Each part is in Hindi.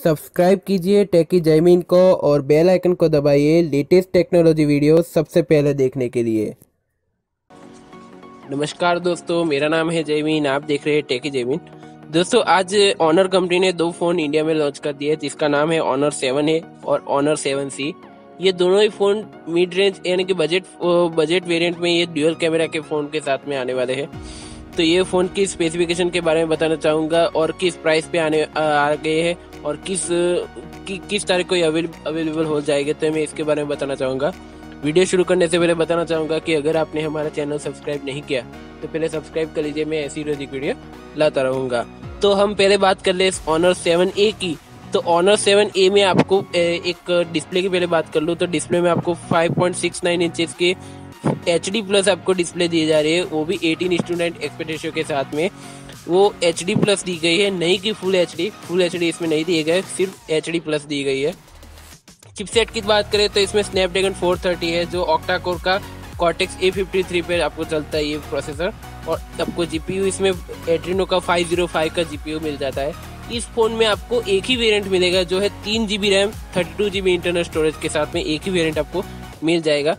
सब्सक्राइब कीजिए टेकी जयमीन को और बेल आइकन को दबाइए लेटेस्ट टेक्नोलॉजी वीडियो सबसे पहले देखने के लिए। नमस्कार दोस्तों, मेरा नाम है जयमीन आप देख रहे हैं टेकी जयमीन दोस्तों, आज ऑनर कंपनी ने दो फ़ोन इंडिया में लॉन्च कर दिए, जिसका नाम है ऑनर सेवन है और ऑनर सेवन सी ये दोनों ही फ़ोन मिड रेंज यानी कि बजट बजट वेरिएंट में ये ड्यूअल कैमरा के फ़ोन के साथ में आने वाले हैं। तो ये फ़ोन की स्पेसिफिकेशन के बारे में बताना चाहूँगा और किस प्राइस पे आने आ गए हैं? और किस कि, किस तारीख को ये अवेलेबल हो जाएगा तो मैं इसके बारे में बताना चाहूँगा। वीडियो शुरू करने से पहले बताना चाहूँगा कि अगर आपने हमारा चैनल सब्सक्राइब नहीं किया तो पहले सब्सक्राइब कर लीजिए मैं ऐसी रोजी वीडियो लाता रहूँगा। तो हम पहले बात कर ले ऑनर सेवन ए की। तो ऑनर सेवन ए में आपको एक डिस्प्ले की पहले बात कर लूँ तो डिस्प्ले में आपको 5.69 इंचेस के एच प्लस आपको डिस्प्ले दी जा रही है वो भी एटीन स्टूडेंट एक्सपेक्टेशन के साथ में। वो एच डी प्लस दी गई है, नहीं कि full H D full H D इसमें नहीं दिए गए, सिर्फ़ एच डी प्लस दी गई है। चिपसेट की बात करें तो इसमें स्नैपड्रैगन 430 है, जो ऑक्टा कोर का कॉटेक्स ए फिफ्टी थ्री पे आपको चलता है ये प्रोसेसर और आपको जीपीयू इसमें एड्रीनो का 505 का जीपीयू मिल जाता है। इस फ़ोन में आपको एक ही वेरिएंट मिलेगा, जो है तीन G B RAM thirty two G B internal storage के साथ में एक ही वेरिएंट आपको मिल जाएगा।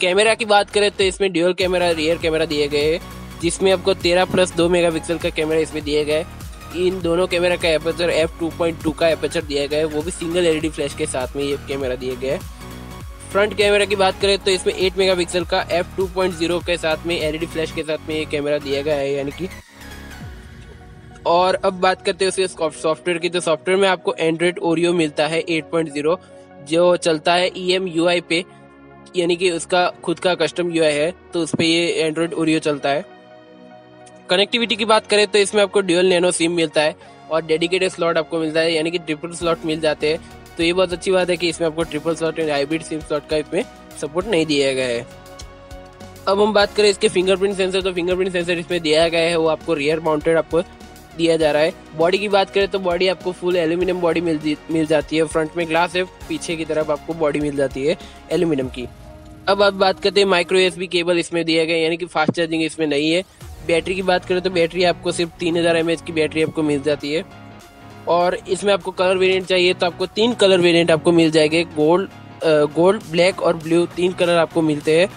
कैमरा की बात करें तो इसमें ड्यूअल कैमरा रियर कैमरा दिए गए हैं। जिसमें आपको तेरह प्लस दो मेगापिक्सल का कैमरा इसमें दिया गया है। इन दोनों कैमरा का aperture F two point two का एपेचर दिया गया है। वो भी सिंगल एलईडी फ्लैश के साथ में ये कैमरा दिया गया है। फ्रंट कैमरा की बात करें तो इसमें 8 मेगापिक्सल का एफ़ टू पॉइंट ज़ीरो के साथ में एलईडी फ्लैश के साथ में ये कैमरा दिया गया है, यानी कि। और अब बात करते हैं उसके सॉफ्टवेयर की। तो सॉफ्टवेयर में आपको एंड्रॉइड ओरियो मिलता है 8.0 जो चलता है ई एम यू आई पे, यानी कि उसका खुद का कस्टम यूआई है तो उस पर ये एंड्रॉइड ओरियो चलता है। कनेक्टिविटी की बात करें तो इसमें आपको ड्यूअल नैनो सिम मिलता है और डेडिकेटेड स्लॉट आपको मिलता है, यानी कि ट्रिपल स्लॉट मिल जाते हैं। तो ये बहुत अच्छी बात है कि इसमें आपको triple slot and hybrid SIM slot का इसमें सपोर्ट नहीं दिया गया है। अब हम बात करें इसके फिंगरप्रिंट सेंसर तो फिंगरप्रिंट सेंसर इसमें दिया गया है, वो आपको रियर माउंटेड आपको दिया जा रहा है। बॉडी की बात करें तो बॉडी आपको फुल एल्यूमिनियम बॉडी मिल मिल जाती है। फ्रंट में ग्लास है, पीछे की तरफ़ आपको बॉडी मिल जाती है एल्यूमिनियम की। अब आप बात करते हैं माइक्रो एस केबल इसमें दिया गया यानी कि फास्ट चार्जिंग इसमें नहीं है। बैटरी की बात करें तो बैटरी आपको सिर्फ़ तीन हज़ार एम की बैटरी आपको मिल जाती है। और इसमें आपको कलर वेरिएंट चाहिए तो आपको तीन कलर वेरिएंट आपको मिल जाएँगे। गोल्ड गोल्ड ब्लैक और ब्लू तीन कलर आपको मिलते हैं।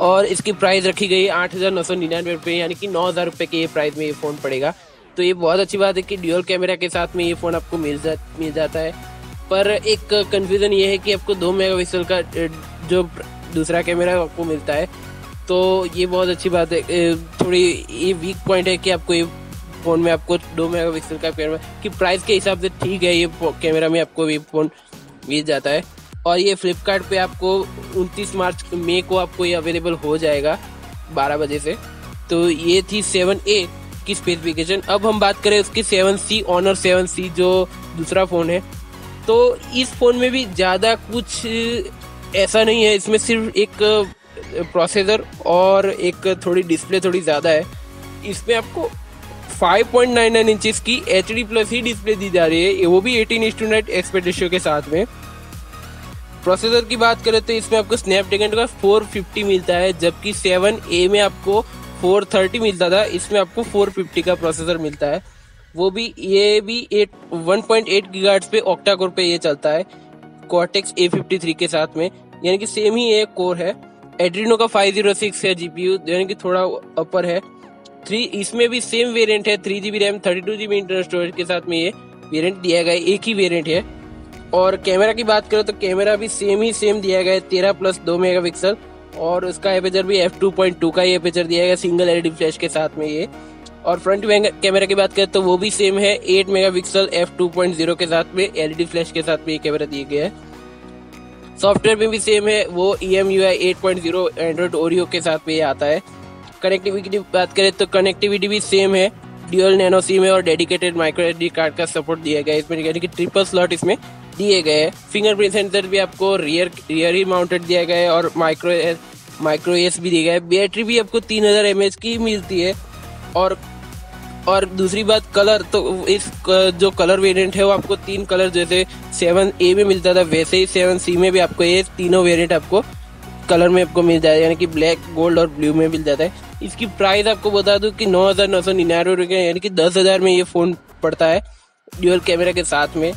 और इसकी प्राइस रखी गई आठ हज़ार नौ सौ निन्यानवे रुपये यानी कि नौ हज़ार रुपये के ये प्राइस में ये फ़ोन पड़ेगा। तो ये बहुत अच्छी बात है कि ड्यूअल कैमरा के साथ में ये फ़ोन आपको मिल जा, मिल जाता है। पर एक कन्फ्यूज़न ये है कि आपको दो मेगा का जो दूसरा कैमरा आपको मिलता है तो ये बहुत अच्छी बात है। थोड़ी ये वीक पॉइंट है कि आपको ये फ़ोन में आपको दो मेगा पिक्सल का कैमरा कि प्राइस के हिसाब से ठीक है ये कैमरा में आपको ये फ़ोन मिल जाता है। और ये फ्लिपकार्ट पे आपको 29 मार्च मई को आपको ये अवेलेबल हो जाएगा 12 बजे से। तो ये थी सेवन ए की स्पेसिफिकेशन अब हम बात करें उसकी seven C Honor seven C जो दूसरा फ़ोन है। तो इस फ़ोन में भी ज़्यादा कुछ ऐसा नहीं है। इसमें सिर्फ़ एक प्रोसेसर और एक थोड़ी डिस्प्ले थोड़ी ज़्यादा है। इसमें आपको 5.99 पॉइंट इंचेस की एच डी प्लस ही डिस्प्ले दी जा रही है। वो भी एटीन इंस्टूडेंट एक्सपेक्टेशन के साथ में। प्रोसेसर की बात करें तो इसमें आपको स्नैपड्रैगन का 450 मिलता है, जबकि 7A में आपको 430 मिलता था। इसमें आपको 450 का प्रोसेसर मिलता है। वो भी, ये भी एट वन पॉइंट एट पे ऑक्टा कोर पे ये चलता है। कॉटेक्स ए फिफ्टी थ्री के साथ में। यानी कि सेम ही एक कोर है। एड्रीनो का 506 है जी जीपीयू, यानी कि थोड़ा अपर है। थ्री इसमें भी सेम वेरिएंट है three GB RAM thirty two GB internal storage के साथ में ये वेरिएंट दिया गया एक ही वेरिएंट है। और कैमरा की बात करें तो कैमरा भी सेम ही सेम दिया गया है, तेरह प्लस दो मेगा पिक्सल और उसका एपेचर भी एफ़ टू पॉइंट टू का ही एपेचर दिया गया सिंगल एलईडी फ्लैश के साथ में ये। और फ्रंट कैमरा की बात करें तो वो भी सेम है eight megapixel F two point zero के साथ में एलईडी फ्लैश के साथ में ये कैमरा दिया गया है। सॉफ्टवेयर में भी सेम है, वो E M U I eight point zero Android Oreo के साथ में आता है। कनेक्टिविटी की बात करें तो कनेक्टिविटी भी सेम है ड्यूअल नैनो सिम है और डेडिकेटेड माइक्रो एस कार्ड का सपोर्ट दिया गया है। इसमें यानी कि ट्रिपल स्लॉट इसमें दिए गए हैं। फिंगरप्रिंट सेंसर भी आपको रियर रियर ही माउंटेड दिया गया है और माइक्रो माइक्रो एस भी दिया गया है। बैटरी भी आपको तीन हज़ार एम की मिलती है और और दूसरी बात कलर तो इस जो कलर वेरिएंट है, वो आपको तीन कलर जैसे सेवन ए में मिलता था, वैसे ही सेवन सी में भी आपको ये तीनों वेरिएंट आपको कलर में आपको मिल जाएगा यानी कि ब्लैक गोल्ड और ब्लू में मिल जाता है। इसकी प्राइस आपको बता दूँ कि नौ हज़ार नौ सौ निन्यानवे रुपये यानी कि दस हज़ार में ये फ़ोन पड़ता है ड्यूअल कैमरा के साथ में।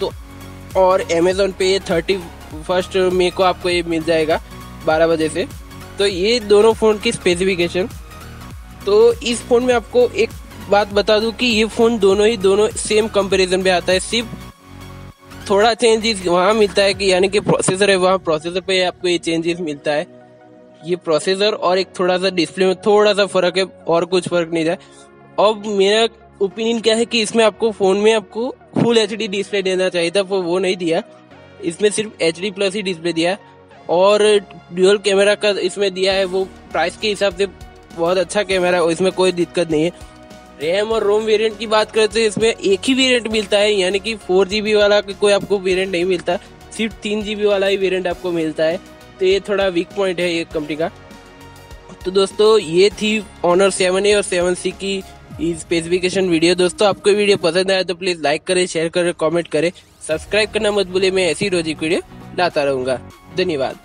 तो और अमेजोन पे ये थर्टी फ़र्स्ट मे को आपको ये मिल जाएगा, बारह बजे से। तो ये दोनों फ़ोन की स्पेसिफिकेशन तो इस फ़ोन में आपको एक बात बता दूँ कि ये फ़ोन दोनों ही दोनों सेम कंपैरिजन पे आता है। सिर्फ़ थोड़ा चेंजेस वहाँ मिलता है कि यानी कि प्रोसेसर है, वहाँ प्रोसेसर पे आपको ये चेंजेस मिलता है। ये प्रोसेसर और एक थोड़ा सा डिस्प्ले में थोड़ा सा फ़र्क है, और कुछ फ़र्क नहीं है अब मेरा ओपिनियन क्या है कि इसमें आपको फ़ोन में आपको फुल एचडी डिस्प्ले देना चाहिए था, वो नहीं दिया। इसमें सिर्फ़ एचडी प्लस ही डिस्प्ले दिया। और ड्यूअल कैमरा का इसमें दिया है, वो प्राइस के हिसाब से बहुत अच्छा कैमरा है इसमें कोई दिक्कत नहीं है। रैम और रोम वेरिएंट की बात करें तो इसमें एक ही वेरिएंट मिलता है, यानी कि फोर जीबी वाला कोई आपको वेरिएंट नहीं मिलता, सिर्फ़ तीन जीबी वाला ही वेरिएंट आपको मिलता है। तो ये थोड़ा वीक पॉइंट है ये कंपनी का। तो दोस्तों, ये थी ऑनर सेवन ए और सेवन सी की स्पेसिफिकेशन वीडियो दोस्तों, आपको वीडियो पसंद आया तो प्लीज़ लाइक करें शेयर करें कमेंट करें। सब्सक्राइब करना मत भूले मैं ऐसी रोजी वीडियो लाता रहूँगा। धन्यवाद।